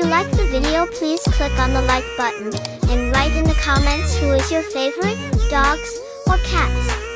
you like the video please click on the like button and write in the comments who is your favorite, dogs or cats.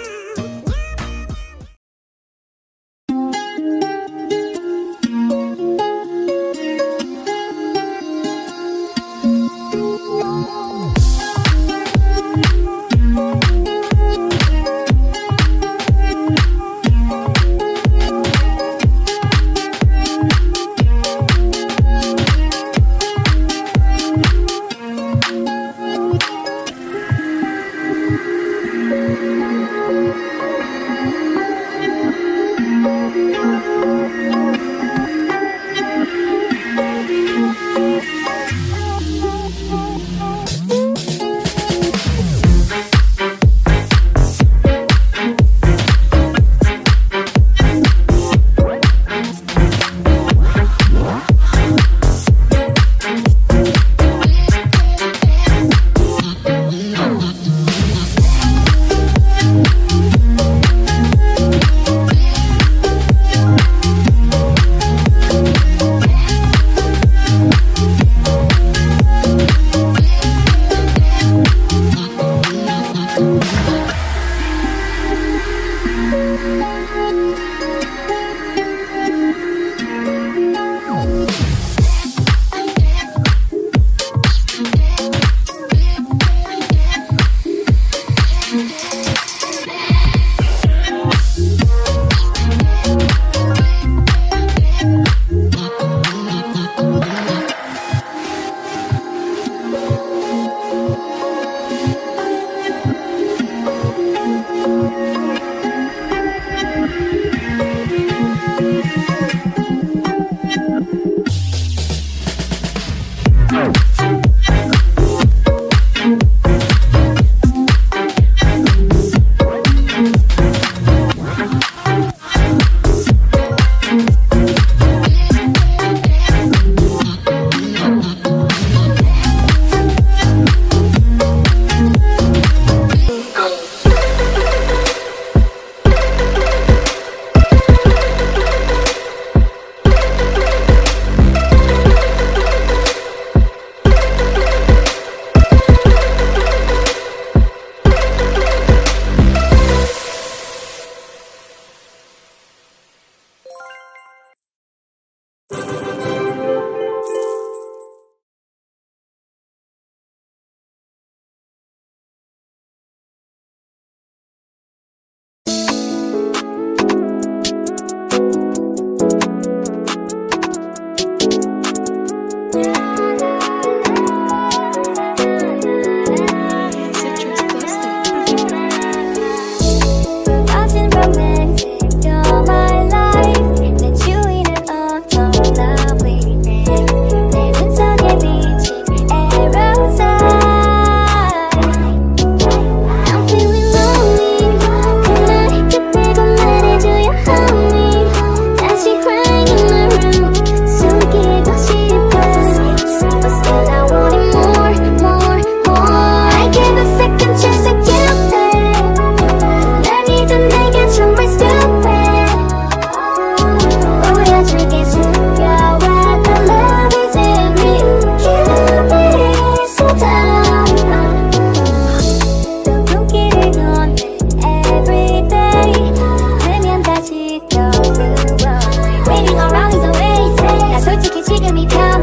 give me power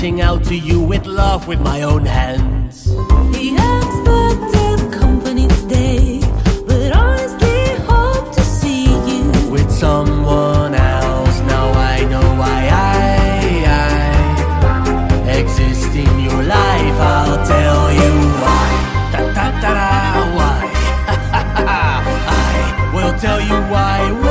reaching out to you with love with my own hands. He expected company today, but honestly hope to see you with someone else. Now I know why I, I exist in your life. I'll tell you why. Da da da da why. I will tell you why why